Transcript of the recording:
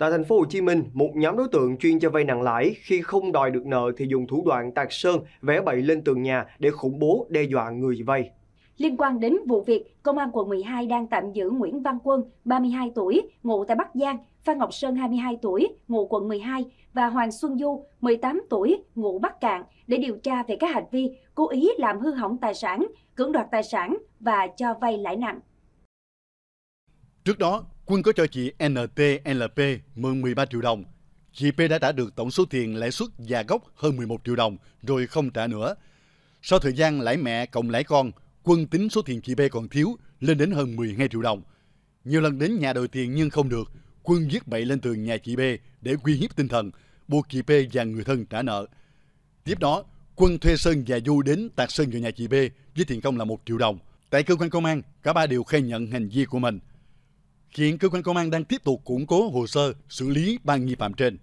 Tại thành phố Hồ Chí Minh, một nhóm đối tượng chuyên cho vay nặng lãi khi không đòi được nợ thì dùng thủ đoạn tạc sơn, vẽ bậy lên tường nhà để khủng bố đe dọa người vay. Liên quan đến vụ việc, Công an quận 12 đang tạm giữ Nguyễn Văn Quân, 32 tuổi, ngụ tại Bắc Giang, Phan Ngọc Sơn, 22 tuổi, ngụ quận 12 và Hoàng Xuân Du, 18 tuổi, ngụ Bắc Cạn để điều tra về các hành vi cố ý làm hư hỏng tài sản, cưỡng đoạt tài sản và cho vay lãi nặng. Trước đó, Quân có cho chị NTLP mượn 13 triệu đồng. Chị P đã trả được tổng số tiền lãi suất và gốc hơn 11 triệu đồng rồi không trả nữa. Sau thời gian lãi mẹ cộng lãi con, Quân tính số tiền chị P còn thiếu lên đến hơn 12 triệu đồng. Nhiều lần đến nhà đòi tiền nhưng không được, Quân viết bậy lên tường nhà chị B để uy hiếp tinh thần, buộc chị P và người thân trả nợ. Tiếp đó, Quân thuê Sơn và Du đến tạc sơn vào nhà chị B với tiền công là 1 triệu đồng. Tại cơ quan công an, cả ba đều khai nhận hành vi của mình. Hiện cơ quan công an đang tiếp tục củng cố hồ sơ, xử lý ba nghi phạm trên.